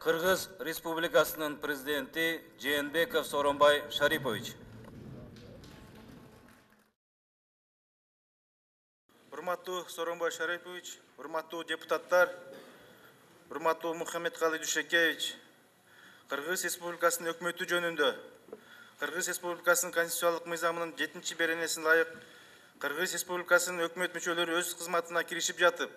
Қырғыз Республикасының президенті Жээнбеков Сооронбай Шарипович. урматтуу сооронбай шарипович урматтуу депутаттар урматтуу мухаммедкали дүйшекеевич кыргыз республикасынын өкмөтү жөнүндө кыргыз республикасынын конституциялык мыйзамынын жетинчи беренесине ылайык кыргыз республикасынын өкмөт мүчөлөрү өз кызматына киришип жатып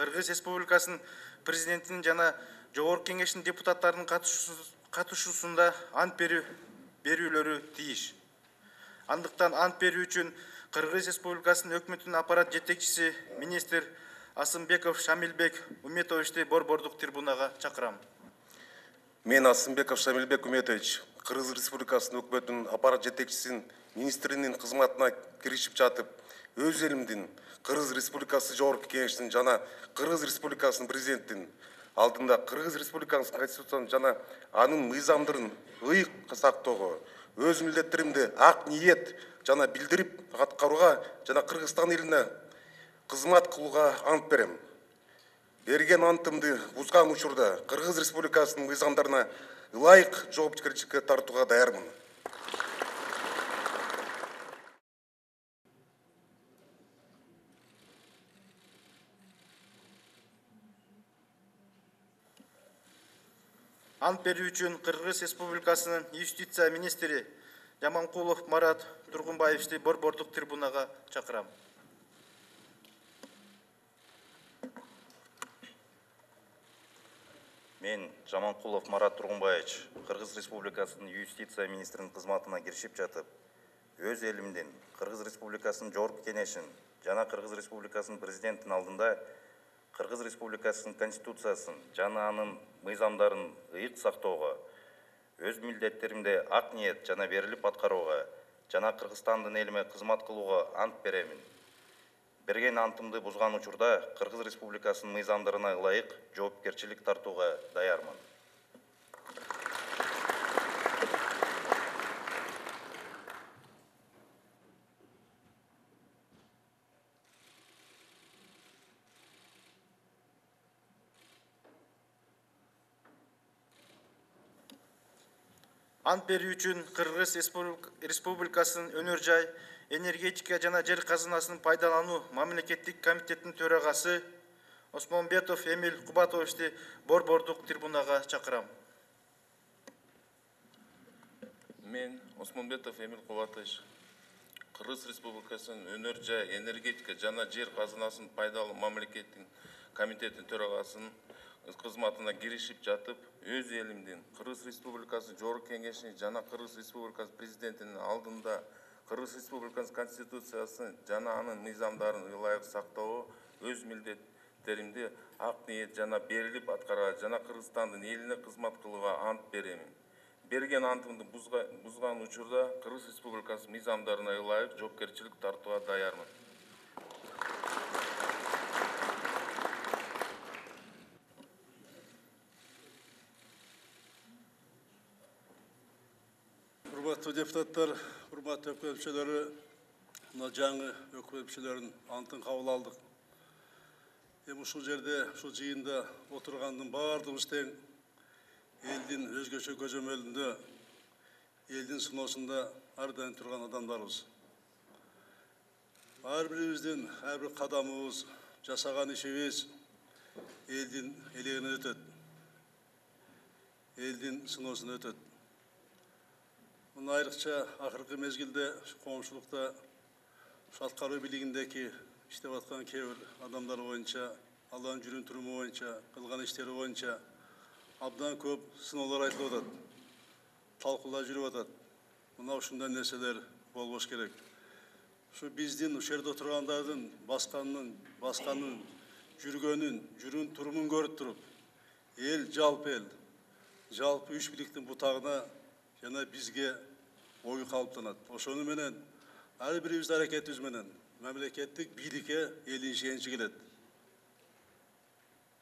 кыргыз республикасынын президентинин жана жогорку кеңештин депутаттарынын катышуусунда ант берүү берүүлөрү тийиш. Андыктан ант берүү үчүн кыргыз республикасынын өкмөтүнүн аппарат жетекчиси министр асымбеков шамилбек уметовичти борбордук трибунага чакырам. Мен асымбеков шамилбек үметович кыргыз республикасынын өкмөтүнүн аппарат жетекчисинин министринин кызматына киришип жатып өз элимдин кыргыз республикасы жогорку кеңешинин жана кыргыз республикасынын президентинин алдында кыргыз республикасынын конституциясын жана анын мыйзамдарын ыйык сактоого өз милдеттеримди ак ниет жана билдирип аткарууга жана кыргызстан элине кызмат кылууга ант берем. Берген антымды бузган учурда кыргыз республикасынын мыйзамдарына ылайык жоопкерчиликке тартууга даярмын ант берүү үчүн кыргыз республикасынын юстиция министри жаманкулов марат тургунбаевичти борбордук трибунага чакырам мен жаманқұлов марат тұрғынбаевич қырғыз республикасының юстиция министрінің қызметіне кірішіп жатып өз елімден қырғыз республикасының жогорку кеңешин жана қырғыз республикасының президентінің алдында қырғыз республикасының конституциясын жана анын мыйзамдарын ыйык сактоого өз милдеттеримди ак ниет жана берилип аткарууга жана кыргызстандын элиме кызмат кылууга ант беремин. Берген антымды бузган учурда кыргыз республикасынын мыйзамдарына ылайык жоопкерчилик тартууга даярмын ант берүү үчүн кыргыз республикасынын өнөр жай энергетика жана жер казынасынын пайдалануу мамлекеттик комитетинин төрагасы осмонбетов эмил кубатовичти борбордук трибунага чакырам. Мен осмонбетов эмил кубатович кыргыз республикасынын өнөр жай энергетика жана жер казынасын пайдалануу мамлекеттик комитетинин төрагасынын кызматына киришип жатып өз элимдин кыргыз республикасы жогорку кеңешинин жана кыргыз республикасы президентинин алдында кыргыз республикасынын конституциясын жана анын мыйзамдарын ылайык сактоого өз милдеттеримди ак ниет жана берилип аткарууга жана кыргызстандын элине кызмат кылууга ант беремин. Берген антымды бузган учурда кыргыз республикасынын мыйзамдарына ылайык жоопкерчилик тартууга даярмын урматтуу депутаттар урматтуу өкмөт мүчөлөрү мына жаңы өкмөт мүчөлөрүнүн антын кабыл алдык эми ушул жерде ушул жыйында отургандын баардыгыбыз тең элдин өзгөчө көзөмөлүндө элдин сыноосунда ар дайым турган адамдарбыз ар бирибиздин ар бир кадамыбыз жасаган ишибиз элдин элегинен өтөт элдин сыноосунан өтөт мына мезгилде коомчулукта ушу аткаруу бийлигиндеги иштеп аткан кээ бир адамдар боюнча алардын жүрүм туруму боюнча кылган иштери боюнча абдан көп сыноолор айтылып атат талкуулар жүрүп атат мына ушундай нерселер болбош керек ушу биздин ушул жерде отургандардын басканын басканын жүргөнүн жүрүм турумун көрүп туруп эл жалпы эл жалпы үч бийликтин бутагына жана бизге ою калыптанат ошону менен ар бирибиздин аракетибиз менен мамлекеттик бийликке элдин ишеничи келет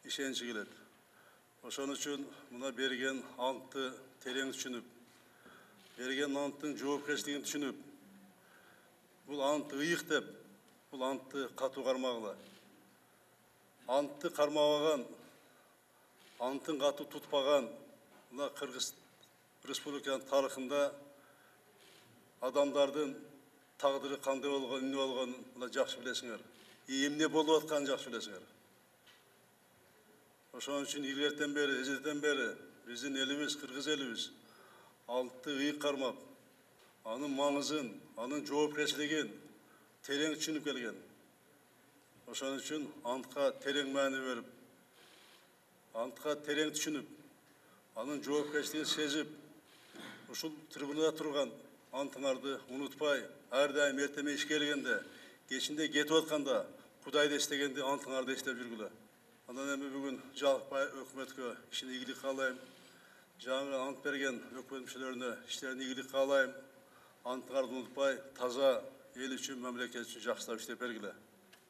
ишеничи келет ошон үчүн мына берген антты терең түшүнүп берген анттын жоопкерчилигин түшүнүп бул ант ыйык деп бул антты катуу кармагыла. Антты кармабаган антын қату тұтпаған мына қырғыз республиканың тарихында адамдардың тағдыры қандай болған не болғанын мына жақсы білесіңдер. И эмне болуп атканын жақсы білесіңдер. Ошон үчүн илгертен бери эжеден бери биздин элибиз кыргыз элибиз антты ыйык кармап анын маңызын анын жоопкерчилигин терең түшүнүп келген. Ошон үчүн антка терең маани берип антка терең түшүнүп анын жоопкерчилигин сезип ушул трибунада турган антыңарды унутпай ар дайым эртеме ишке келгенде кечинде кетип атканда кудайды эстегенде антыңарды эстеп жүргүлө. Анан эми бүгүн жалпы өкмөткө кичине ийгилик каалайм. Жаңы ант берген өкмөт мүчөлөрүнө иштерине ийгилик каалайм. Антыңарды унутпай таза эл үчүн мамлекет үчүн жакшылап иштеп бергиле.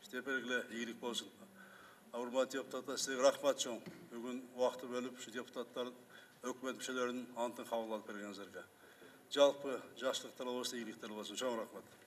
Иштеп бергиле ийгилик болсун. Урматтуу депутаттар силерге рахмат чоң. Бүгүн убакытты бөлүп ушу депутаттар өкмөт мүчөлөрүнүн антын кабыл алып бергениңиздерге жалпы жакшылыктар болсун ийгиликтер болсун чоң рахмат